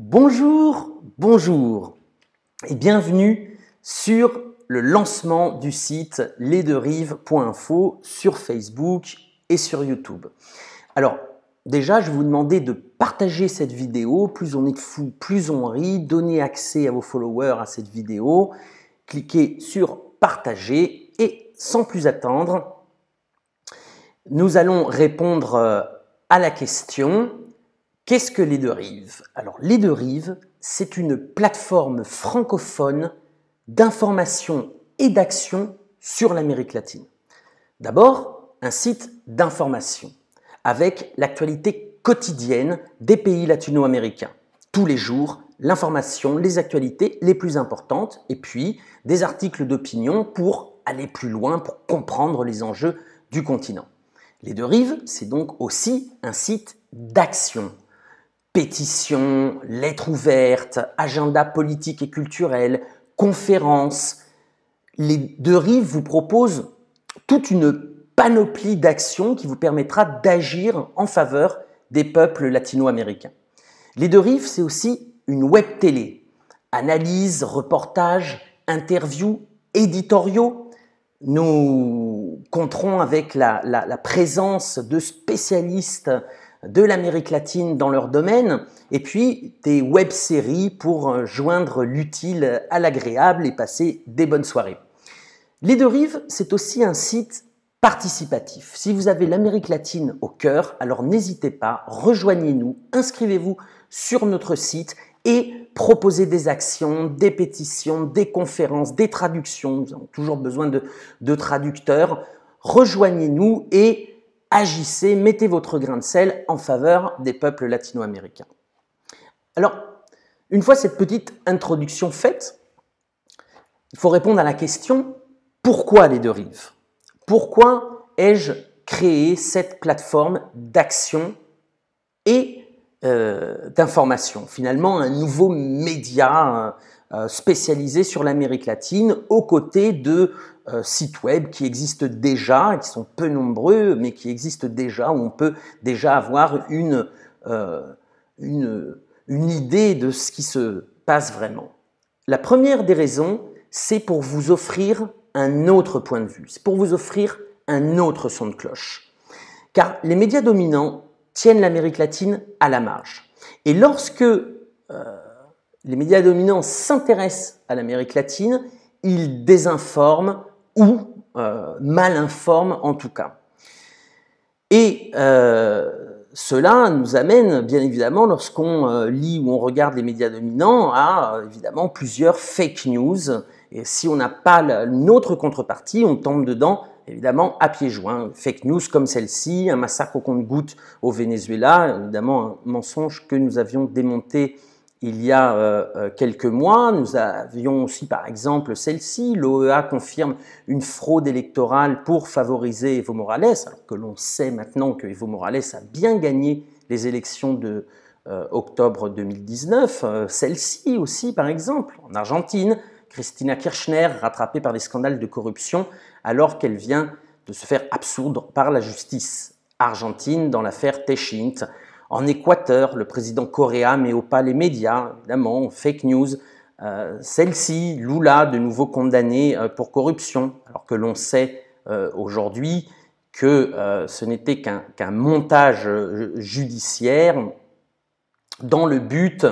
Bonjour, bonjour et bienvenue sur le lancement du site lesderives.info sur Facebook et sur YouTube. Alors, déjà, je vais vous demander de partager cette vidéo. Plus on est fou, plus on rit. Donnez accès à vos followers à cette vidéo. Cliquez sur partager et sans plus attendre, nous allons répondre euh, à la question Qu'est-ce que les deux rives Alors, les deux rives, c'est une plateforme francophone d'information et d'action sur l'Amérique latine. D'abord, un site d'information avec l'actualité quotidienne des pays latino-américains. Tous les jours, l'information, les actualités les plus importantes et puis des articles d'opinion pour aller plus loin, pour comprendre les enjeux du continent. Les deux rives, c'est donc aussi un site d'action pétitions, lettres ouvertes, agenda politique et culturel, conférences. Les deux rives vous proposent toute une panoplie d'actions qui vous permettra d'agir en faveur des peuples latino-américains. Les deux rives, c'est aussi une web télé. Analyse, reportages, interviews, éditoriaux. Nous compterons avec la, la présence de spécialistes de l'Amérique latine dans leur domaine, et puis des web-séries pour euh, joindre l'utile à l'agréable et passer des bonnes soirées. Les deux rives, c'est aussi un site participatif. Si vous avez l'Amérique latine au cœur, alors n'hésitez pas, rejoignez-nous, inscrivez-vous sur notre site et proposez des actions, des pétitions, des conférences, des traductions. Nous avons toujours besoin de, de traducteurs. Rejoignez-nous et agissez, mettez votre grain de sel en faveur des peuples latino-américains. Alors, une fois cette petite introduction faite, il faut répondre à la question pourquoi les deux rives? Pourquoi ai-je créé cette plateforme d'action et euh, d'information? Finalement, un nouveau média euh, spécialisé sur l'Amérique latine aux côtés de euh, sites web qui existent déjà, qui sont peu nombreux, mais qui existent déjà, où on peut déjà avoir une, euh, une, une idée de ce qui se passe vraiment. La première des raisons, c'est pour vous offrir un autre point de vue, c'est pour vous offrir un autre son de cloche. Car les médias dominants tiennent l'Amérique latine à la marge. Et lorsque les médias dominants s'intéressent à l'Amérique latine, ils désinforment, ou euh, mal informe en tout cas. Et euh, cela nous amène bien évidemment lorsqu'on euh, lit ou on regarde les médias dominants à évidemment plusieurs fake news. Et si on n'a pas une autre contrepartie, on tombe dedans évidemment à pieds joints. Fake news comme celle-ci, un massacre au compte-gouttes au Venezuela, évidemment un mensonge que nous avions démonté il y a euh, euh, quelques mois. Nous avions aussi par exemple celle-ci, l'OEA confirme une fraude électorale pour favoriser Evo Morales, alors que l'on sait maintenant que Evo Morales a bien gagné les élections de euh, octobre 2019. celle-ci aussi par exemple, en Argentine, Christina Kirchner rattrapée par des scandales de corruption alors qu'elle vient de se faire absoudre par la justice argentine dans l'affaire Techint. En Équateur, le président Correa met au pas les médias, évidemment, fake news. Euh, celle-ci, Lula, de nouveau condamné euh, pour corruption, alors que l'on sait euh, aujourd'hui que ce n'était qu'un montage judiciaire dans le but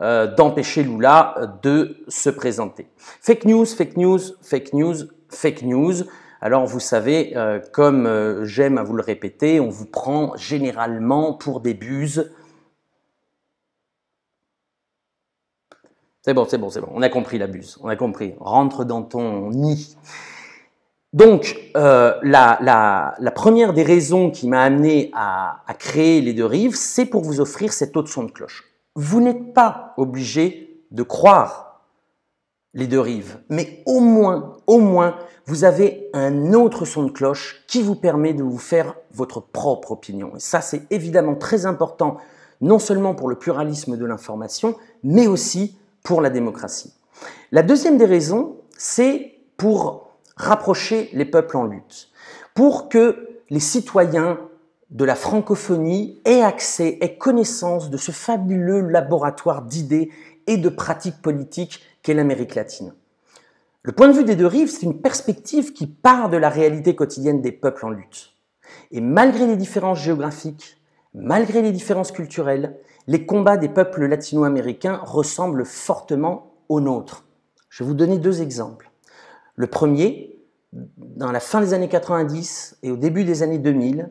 d'empêcher Lula de se présenter. Fake news, fake news, fake news, fake news. Alors vous savez, euh, comme euh, j'aime à vous le répéter, on vous prend généralement pour des buses. C'est bon, c'est bon, c'est bon. On a compris la buse. On a compris. Rentre dans ton nid. Donc, euh, la, première des raisons qui m'a amené à, créer les deux rives, c'est pour vous offrir cette autre son de cloche. Vous n'êtes pas obligé de croire les deux rives. Mais au moins, au moins, vous avez un autre son de cloche qui vous permet de vous faire votre propre opinion. Et ça, c'est évidemment très important, non seulement pour le pluralisme de l'information, mais aussi pour la démocratie. La deuxième des raisons, c'est pour rapprocher les peuples en lutte, pour que les citoyens de la francophonie ait accès, ait connaissance de ce fabuleux laboratoire d'idées et de pratiques politiques qu'est l'Amérique latine. Le point de vue des deux rives, c'est une perspective qui part de la réalité quotidienne des peuples en lutte. Et malgré les différences géographiques, malgré les différences culturelles, les combats des peuples latino-américains ressemblent fortement aux nôtres. Je vais vous donner deux exemples. Le premier, dans la fin des années 90 et au début des années 2000,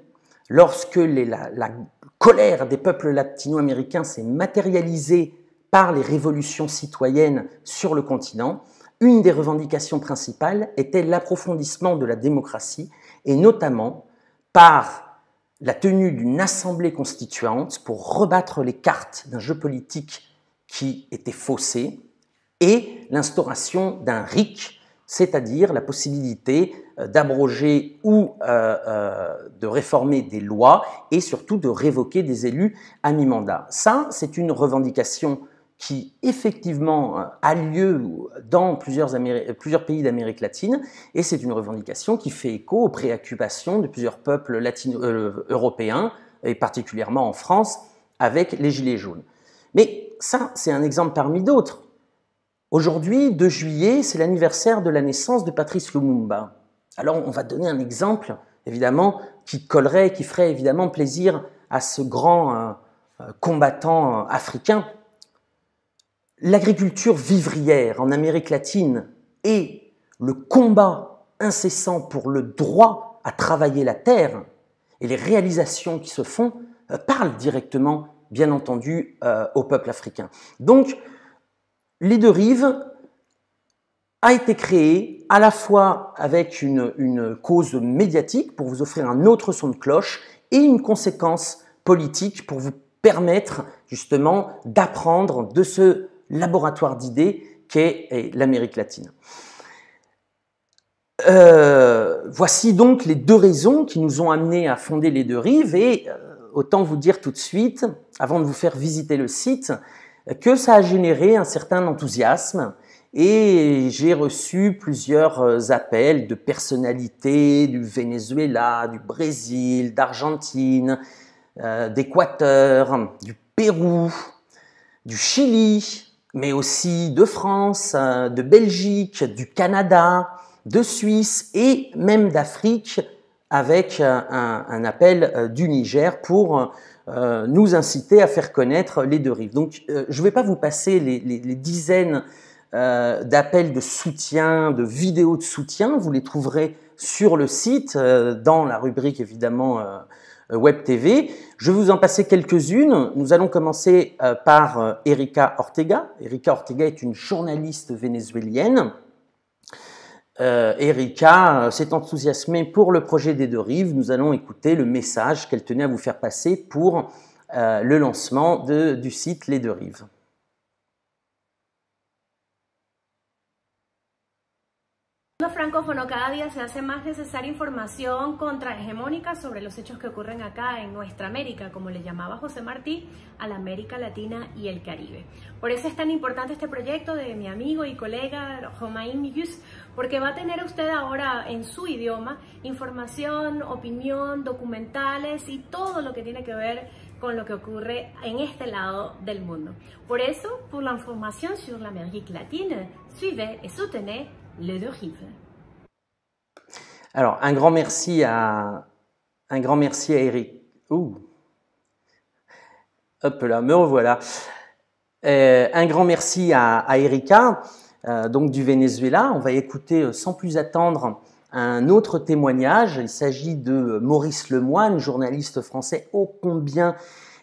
lorsque la, colère des peuples latino-américains s'est matérialisée par les révolutions citoyennes sur le continent, une des revendications principales était l'approfondissement de la démocratie et notamment par la tenue d'une assemblée constituante pour rebattre les cartes d'un jeu politique qui était faussé et l'instauration d'un RIC, c'est-à-dire la possibilité euh, d'abroger ou euh, euh, de réformer des lois et surtout de révoquer des élus à mi-mandat. Ça, c'est une revendication qui effectivement a lieu dans plusieurs, pays d'Amérique latine, et c'est une revendication qui fait écho aux préoccupations de plusieurs peuples latino européens, et particulièrement en France, avec les Gilets jaunes. Mais ça, c'est un exemple parmi d'autres. Aujourd'hui, 2 juillet, c'est l'anniversaire de la naissance de Patrice Lumumba. Alors, on va donner un exemple, évidemment, qui collerait, qui ferait évidemment plaisir à ce grand euh, euh, combattant euh, africain. L'agriculture vivrière en Amérique latine et le combat incessant pour le droit à travailler la terre et les réalisations qui se font parlent directement, bien entendu, au peuple africain. Donc, les deux rives a été créé à la fois avec une, cause médiatique pour vous offrir un autre son de cloche et une conséquence politique pour vous permettre justement d'apprendre de ce laboratoire d'idées qu'est l'Amérique latine. Euh, voici donc les deux raisons qui nous ont amenés à fonder les deux rives et euh, autant vous dire tout de suite, avant de vous faire visiter le site, que ça a généré un certain enthousiasme et j'ai reçu plusieurs euh, appels de personnalités du Venezuela, du Brésil, d'Argentine, d'Équateur, du Pérou, du Chili, mais aussi de France, euh, de Belgique, du Canada, de Suisse et même d'Afrique avec un, appel du Niger pour euh, nous inciter à faire connaître les deux rives. Donc, euh, je ne vais pas vous passer les, dizaines euh, d'appels de soutien, de vidéos de soutien. Vous les trouverez sur le site, dans la rubrique évidemment Web TV. Je vais vous en passer quelques-unes. Nous allons commencer par Erika Ortega. Erika Ortega est une journaliste vénézuélienne euh, Erika euh, s'est enthousiasmée pour le projet des deux rives. Nous allons écouter le message qu'elle tenait à vous faire passer pour euh, le lancement du site Les deux rives. Francófono cada día se hace más necesaria información contrahegemónica sobre los hechos que ocurren acá en nuestra América, como le llamaba José Martí, a la América Latina y el Caribe. Por eso es tan importante este proyecto de mi amigo y colega Romain Yus, porque va a tener usted ahora en su idioma información, opinión, documentales y todo lo que tiene que ver con lo que ocurre en este lado del mundo. Por eso, pour l'information sur l'Amérique latine, suivez et soutenez les deux rives. Alors, un grand merci à, un grand merci à Eric. Hop là, me revoilà. Euh, un grand merci à, à Erika, euh, donc du Venezuela. On va écouter euh, sans plus attendre un autre témoignage. Il s'agit de Maurice Lemoine, journaliste français ô combien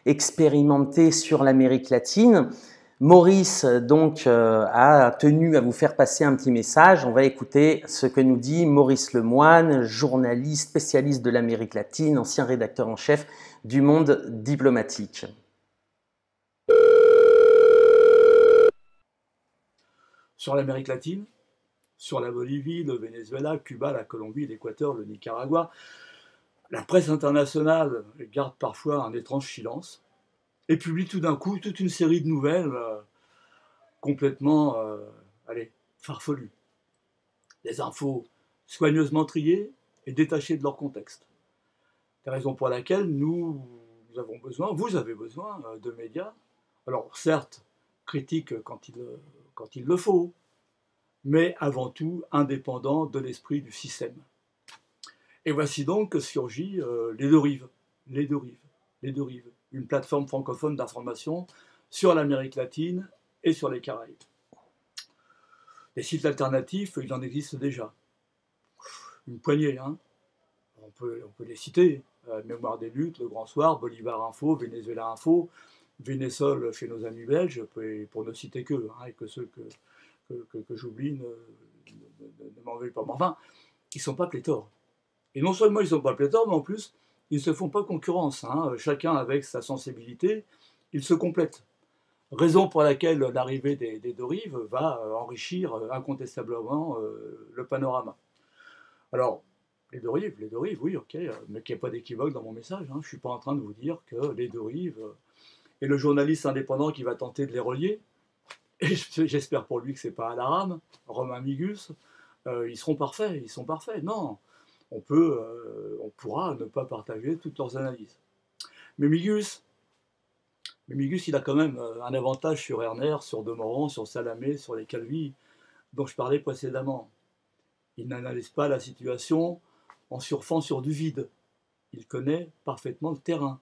expérimenté sur l'Amérique latine. Maurice donc euh, a tenu à vous faire passer un petit message. On va écouter ce que nous dit Maurice Lemoine, journaliste spécialiste de l'Amérique latine, ancien rédacteur en chef du Monde diplomatique. Sur l'Amérique latine, sur la Bolivie, le Venezuela, Cuba, la Colombie, l'Équateur, le Nicaragua, la presse internationale garde parfois un étrange silence et publie tout d'un coup toute une série de nouvelles euh, complètement, euh, allez, farfelues. Des infos soigneusement triées et détachées de leur contexte. C'est la raison pour laquelle nous, avons besoin, vous avez besoin euh, de médias. Alors certes, critiques quand il, quand il le faut, mais avant tout indépendants de l'esprit du système. Et voici donc que surgit les deux rives, les deux rives, les deux rives, une plateforme francophone d'information sur l'Amérique latine et sur les Caraïbes. Les sites alternatifs, il en existe déjà. Une poignée, hein. on, peut, les citer. Euh, Mémoire des luttes, Le Grand Soir, Bolivar Info, Venezuela Info, Vénésol chez nos amis belges, pour ne citer qu'eux, hein, et que ceux que, que, j'oublie ne, ne, m'en veulent pas. Mais enfin, ils ne sont pas pléthores. Et non seulement ils ne sont pas pléthores, mais en plus, ils ne se font pas concurrence. Hein. Chacun avec sa sensibilité, ils se complètent. Raison pour laquelle l'arrivée des, deux rives va euh, enrichir euh, incontestablement euh, le panorama. Alors, les deux rives, les deux rives, oui, ok, mais qu'il n'y ait pas d'équivoque dans mon message. Hein. Je ne suis pas en train de vous dire que les deux rives et le journaliste indépendant qui va tenter de les relier, et j'espère pour lui que ce n'est pas à la rame, Romain Migus, ils seront parfaits, ils sont parfaits. Non, on, peut, on pourra ne pas partager toutes leurs analyses. Mais Migus, Migus, il a quand même euh, un avantage sur Erner, sur Demorand, sur Salamé, sur les Calvi, dont je parlais précédemment. Il n'analyse pas la situation en surfant sur du vide. Il connaît parfaitement le terrain.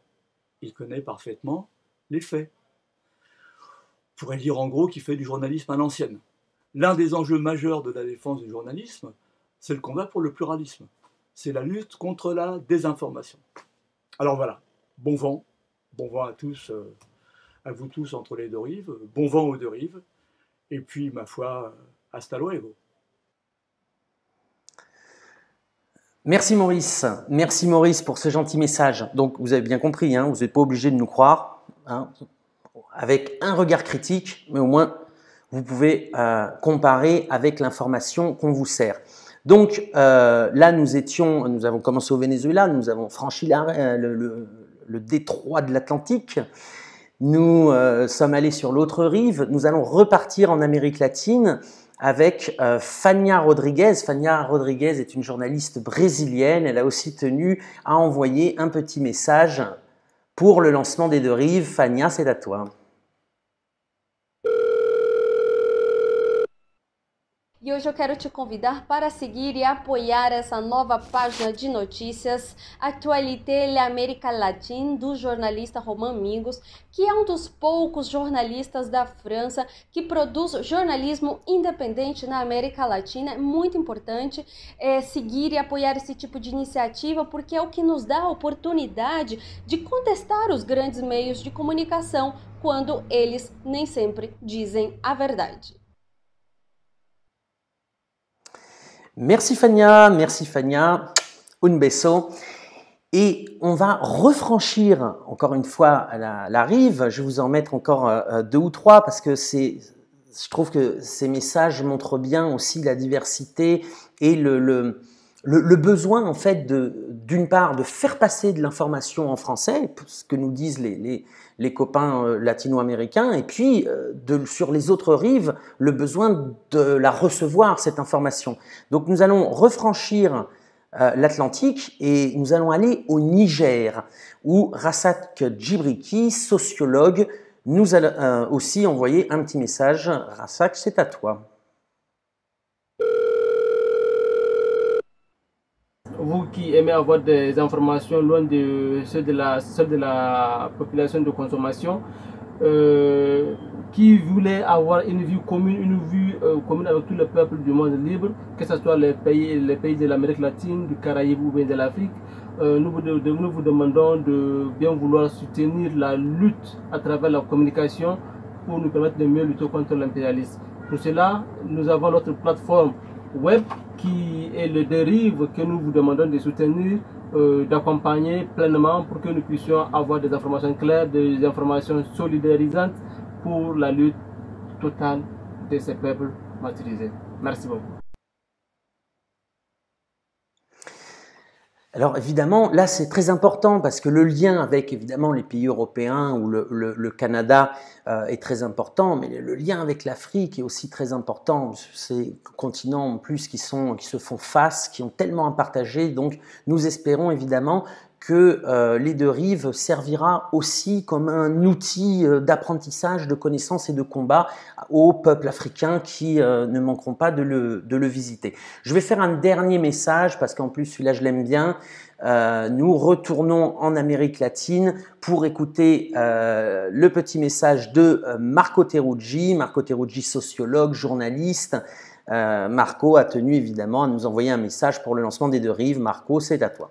Il connaît parfaitement les faits. On pourrait dire en gros qu'il fait du journalisme à l'ancienne. L'un des enjeux majeurs de la défense du journalisme, c'est le combat pour le pluralisme. C'est la lutte contre la désinformation. Alors voilà, bon vent, bon vent à tous. Euh, à vous tous entre les deux rives, bon vent aux deux rives, et puis, ma foi, hasta luego. Merci Maurice, merci Maurice pour ce gentil message. Donc vous avez bien compris, hein, vous n'êtes pas obligé de nous croire, hein, avec un regard critique, mais au moins vous pouvez euh, comparer avec l'information qu'on vous sert. Donc euh, là, nous étions, nous avons commencé au Venezuela, nous avons franchi euh, le, détroit de l'Atlantique. Nous euh, sommes allés sur l'autre rive. Nous allons repartir en Amérique latine avec Fania Rodriguez. Fania Rodriguez est une journaliste brésilienne. Elle a aussi tenu à envoyer un petit message pour le lancement des deux rives. Fania, c'est à toi. E hoje eu quero te convidar para seguir e apoiar essa nova página de notícias, Atualité América Latina, do jornalista Romain Mingos, que é um dos poucos jornalistas da França que produz jornalismo independente na América Latina. É muito importante é, seguir e apoiar esse tipo de iniciativa, porque é o que nos dá a oportunidade de contestar os grandes meios de comunicação quando eles nem sempre dizem a verdade. Merci Fania, merci Fania, un beso. Et on va refranchir encore une fois la, rive. Je vais vous en mettre encore euh, euh, deux ou trois parce que c'est, je trouve que ces messages montrent bien aussi la diversité et le, le, le, besoin en fait d'une part de faire passer de l'information en français, ce que nous disent les, copains euh, latino-américains, et puis euh, de, sur les autres rives, le besoin de la recevoir, cette information. Donc nous allons refranchir euh, l'Atlantique et nous allons aller au Niger, où Rassak Djibriki, sociologue, nous a aussi envoyé un petit message. Rassak, c'est à toi. Vous qui aimez avoir des informations loin de ceux de la, de la population de consommation, euh, qui voulait avoir une vue commune, une vue euh, commune avec tout le peuple du monde libre, que ce soit les pays, les pays de l'Amérique latine, du Caraïbe ou bien de l'Afrique, euh, nous, vous demandons de bien vouloir soutenir la lutte à travers la communication pour nous permettre de mieux lutter contre l'impérialisme. Pour cela, nous avons notre plateforme web qui est le dérive que nous vous demandons de soutenir, euh, d'accompagner pleinement pour que nous puissions avoir des informations claires, des informations solidarisantes pour la lutte totale de ces peuples martyrisés. Merci beaucoup. Alors évidemment, là c'est très important parce que le lien avec évidemment les pays européens ou le, Canada euh, est très important, mais le lien avec l'Afrique est aussi très important. Ces continents en plus qui, sont, qui se font face, qui ont tellement à partager. Donc nous espérons évidemment que euh, les deux rives servira aussi comme un outil euh, d'apprentissage, de connaissances et de combat aux peuples africains qui euh, ne manqueront pas de le, de le, visiter. Je vais faire un dernier message parce qu'en plus celui-là je l'aime bien. nous retournons en Amérique latine pour écouter le petit message de Marco Teruggi, Marco Teruggi sociologue, journaliste. Marco a tenu évidemment à nous envoyer un message pour le lancement des deux rives. Marco, c'est à toi.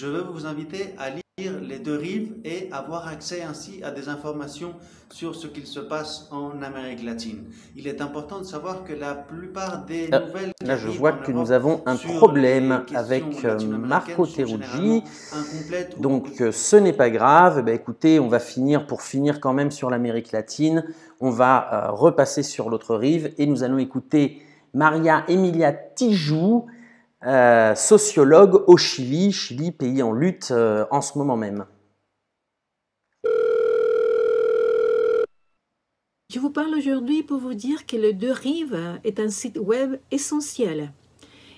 Je veux vous inviter à lire les deux rives et avoir accès ainsi à des informations sur ce qu'il se passe en Amérique latine. Il est important de savoir que la plupart des ah, nouvelles... Là, je vois que nous avons un problème avec euh, Marco Teruggi. Donc, euh, ce n'est pas grave. Eh ben, écoutez, on va finir, pour finir quand même sur l'Amérique latine, on va euh, repasser sur l'autre rive et nous allons écouter Maria Emilia Tijou euh, sociologue au Chili, Chili, pays en lutte euh, en ce moment même. Je vous parle aujourd'hui pour vous dire que le Deux Rives est un site web essentiel.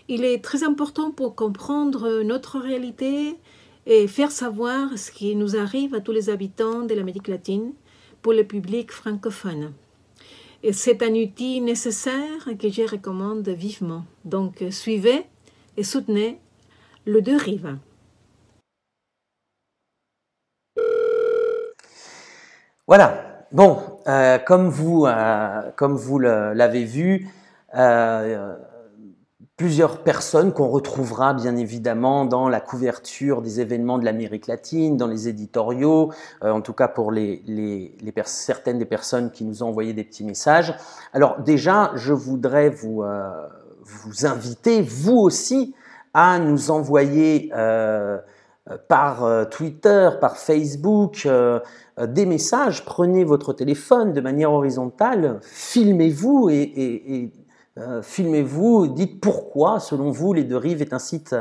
Il est très important pour comprendre notre réalité et faire savoir ce qui nous arrive à tous les habitants de l'Amérique latine pour le public francophone. C'est un outil nécessaire que je recommande vivement. Donc suivez et soutenez le deux rives. Voilà. Bon, euh, comme vous, euh, comme vous l'avez vu, euh, plusieurs personnes qu'on retrouvera bien évidemment dans la couverture des événements de l'Amérique latine, dans les éditoriaux, en tout cas pour les, certaines des personnes qui nous ont envoyé des petits messages. Alors déjà, je voudrais vous vous inviter, vous aussi, à nous envoyer euh, par euh, Twitter, par Facebook, euh, des messages. Prenez votre téléphone de manière horizontale, filmez-vous et filmez-vous, dites pourquoi, selon vous, Les Deux Rives est un site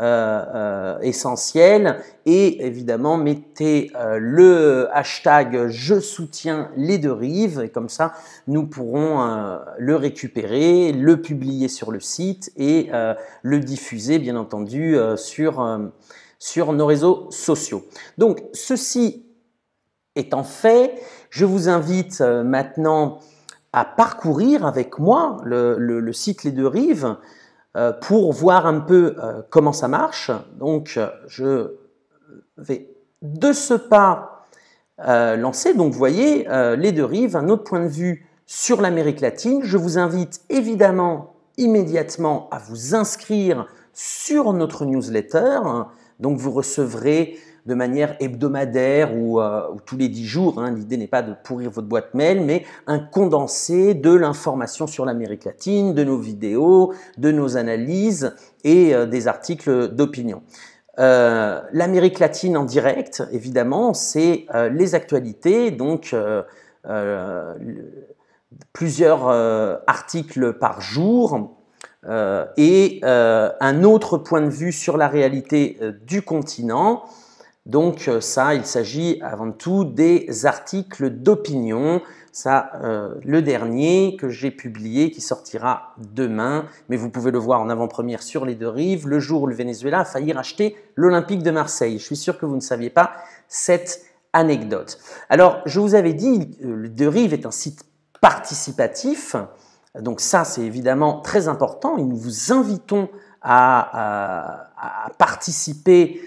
euh, euh, essentiel et évidemment mettez euh, le hashtag je soutiens les deux rives et comme ça nous pourrons le récupérer, le publier sur le site et le diffuser bien entendu sur, sur nos réseaux sociaux. Donc ceci étant fait, je vous invite maintenant à parcourir avec moi le, site Les Deux Rives euh, pour voir un peu euh, comment ça marche. Donc, je vais de ce pas euh, lancer. Donc, vous voyez, les deux rives, un autre point de vue sur l'Amérique latine. Je vous invite évidemment immédiatement à vous inscrire sur notre newsletter. Donc, vous recevrez de manière hebdomadaire ou, euh, tous les dix jours. Hein. L'idée n'est pas de pourrir votre boîte mail, mais un condensé de l'information sur l'Amérique latine, de nos vidéos, de nos analyses et euh, des articles d'opinion. Euh, L'Amérique latine en direct, évidemment, c'est les actualités, donc plusieurs articles par jour, et un autre point de vue sur la réalité du continent, donc euh, ça, il s'agit avant tout des articles d'opinion. Ça, euh, le dernier que j'ai publié, qui sortira demain, mais vous pouvez le voir en avant-première sur les deux rives, le jour où le Venezuela a failli racheter l'Olympique de Marseille. Je suis sûr que vous ne saviez pas cette anecdote. Alors, je vous avais dit, euh, le deux rives est un site participatif. Donc ça, c'est évidemment très important et nous vous invitons à, participer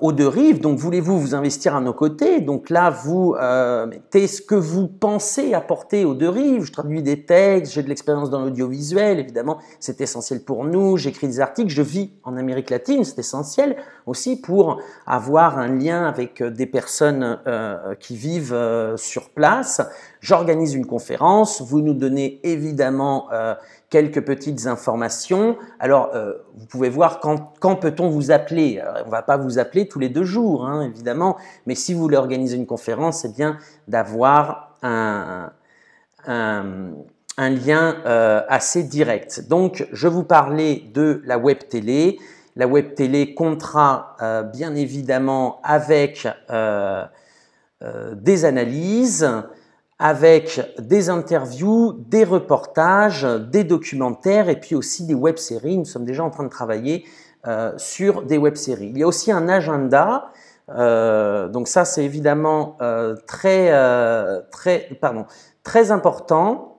aux deux rives. Donc, voulez-vous vous investir à nos côtés? Donc là, vous euh, mettez ce que vous pensez apporter aux deux rives. Je traduis des textes, j'ai de l'expérience dans l'audiovisuel, évidemment, c'est essentiel pour nous. J'écris des articles, je vis en Amérique latine, c'est essentiel aussi pour avoir un lien avec des personnes euh, qui vivent sur place. J'organise une conférence, vous nous donnez évidemment quelques petites informations. Alors, euh, vous pouvez voir quand, peut-on vous appeler. on ne va pas vous appeler tous les deux jours, hein, évidemment, mais si vous voulez organiser une conférence, c'est bien d'avoir un, lien euh, assez direct. Donc, je vous parlais de la web télé. La web télé comptera euh, bien évidemment avec des analyses, avec des interviews, des reportages, des documentaires et puis aussi des web-séries. Nous sommes déjà en train de travailler euh, sur des web-séries. Il y a aussi un agenda. Euh, donc ça, c'est évidemment euh, très, très, pardon, très important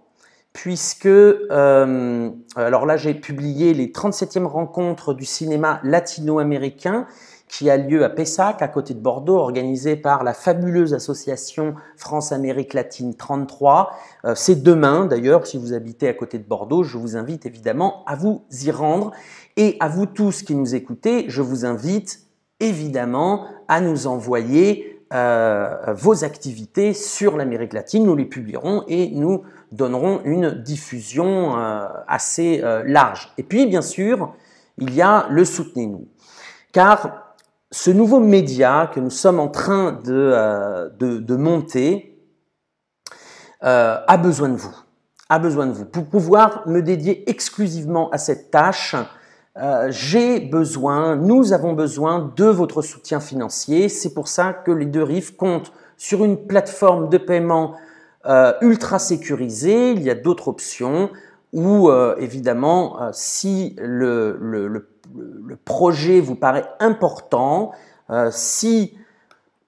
puisque, alors là, j'ai publié les 37e rencontres du cinéma latino-américain qui a lieu à Pessac, à côté de Bordeaux, organisé par la fabuleuse association France-Amérique latine 33. Euh, c'est demain, d'ailleurs, si vous habitez à côté de Bordeaux, je vous invite évidemment à vous y rendre. Et à vous tous qui nous écoutez, je vous invite évidemment à nous envoyer euh, vos activités sur l'Amérique latine. Nous les publierons et nous donnerons une diffusion euh, assez large. Et puis, bien sûr, il y a le soutenez-nous. Car ce nouveau média que nous sommes en train de, euh, de, monter euh, a besoin de vous. A besoin de vous. Pour pouvoir me dédier exclusivement à cette tâche, euh, j'ai besoin, nous avons besoin de votre soutien financier. C'est pour ça que les deux rives comptent sur une plateforme de paiement ultra sécurisée. Il y a d'autres options où, évidemment, si le, le projet vous paraît important, euh, si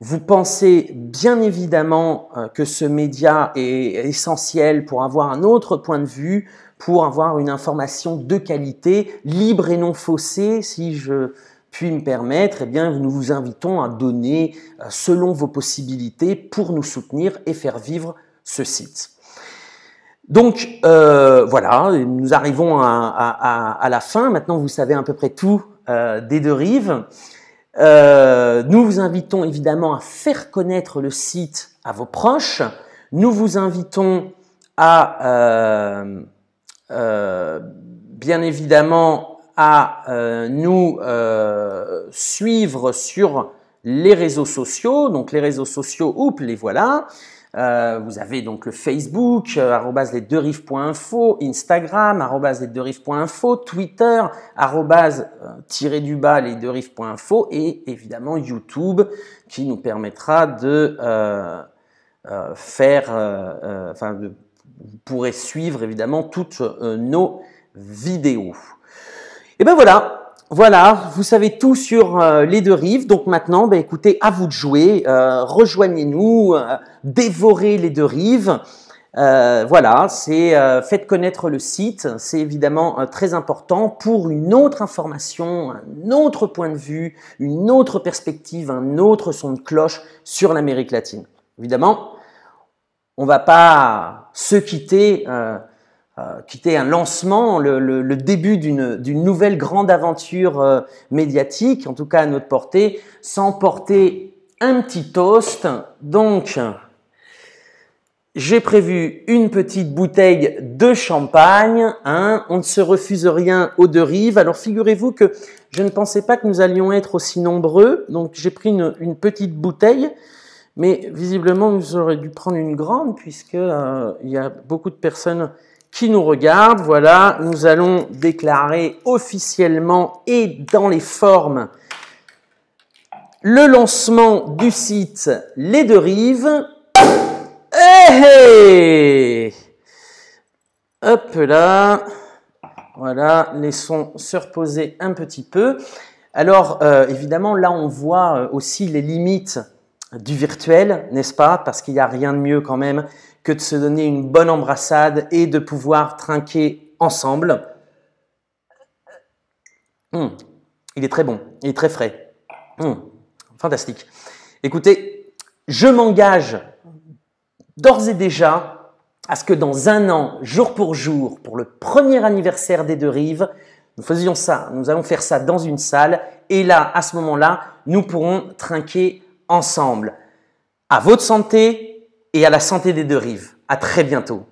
vous pensez bien évidemment euh, que ce média est essentiel pour avoir un autre point de vue, pour avoir une information de qualité, libre et non faussée, si je puis me permettre, eh bien, nous vous invitons à donner euh, selon vos possibilités pour nous soutenir et faire vivre ce site. Donc euh, voilà, nous arrivons à, la fin. Maintenant, vous savez à peu près tout euh, des deux rives. Euh, nous vous invitons évidemment à faire connaître le site à vos proches. Nous vous invitons à bien évidemment à nous suivre sur les réseaux sociaux. Donc les réseaux sociaux, oups, les voilà. Euh, vous avez donc le Facebook, euh, les deux Instagram, arrobas les deux Twitter, arrobas euh, tiré du bas les deux et évidemment YouTube qui nous permettra de faire, enfin, de, vous pourrez suivre évidemment toutes nos vidéos. Et ben voilà, voilà, vous savez tout sur euh, les deux rives. Donc maintenant, ben, écoutez, à vous de jouer. Euh, rejoignez-nous, euh, dévorez les deux rives. voilà, c'est faites connaître le site. C'est évidemment très important pour une autre information, un autre point de vue, une autre perspective, un autre son de cloche sur l'Amérique latine. Évidemment, on va pas se quitter euh, qui était un lancement, le, début d'une nouvelle grande aventure euh, médiatique, en tout cas à notre portée, sans porter un petit toast. Donc, j'ai prévu une petite bouteille de champagne. Hein. On ne se refuse rien aux deux rives. Alors figurez-vous que je ne pensais pas que nous allions être aussi nombreux. Donc j'ai pris une, petite bouteille. Mais visiblement, vous aurez dû prendre une grande puisque euh, il y a beaucoup de personnes qui nous regarde. Voilà, nous allons déclarer officiellement et dans les formes le lancement du site Les Deux Rives. Hey, Hop là. Voilà, laissons se reposer un petit peu. Alors, euh, évidemment, là, on voit euh, aussi les limites du virtuel, n'est-ce pas? Parce qu'il n'y a rien de mieux quand même que de se donner une bonne embrassade et de pouvoir trinquer ensemble. Hum, il est très bon, il est très frais. Hum, fantastique. Écoutez, je m'engage d'ores et déjà à ce que dans un an, jour pour jour, pour le premier anniversaire des deux rives, nous faisions ça, nous allons faire ça dans une salle, et là, à ce moment-là, nous pourrons trinquer ensemble. À votre santé, et à la santé des deux rives. À très bientôt.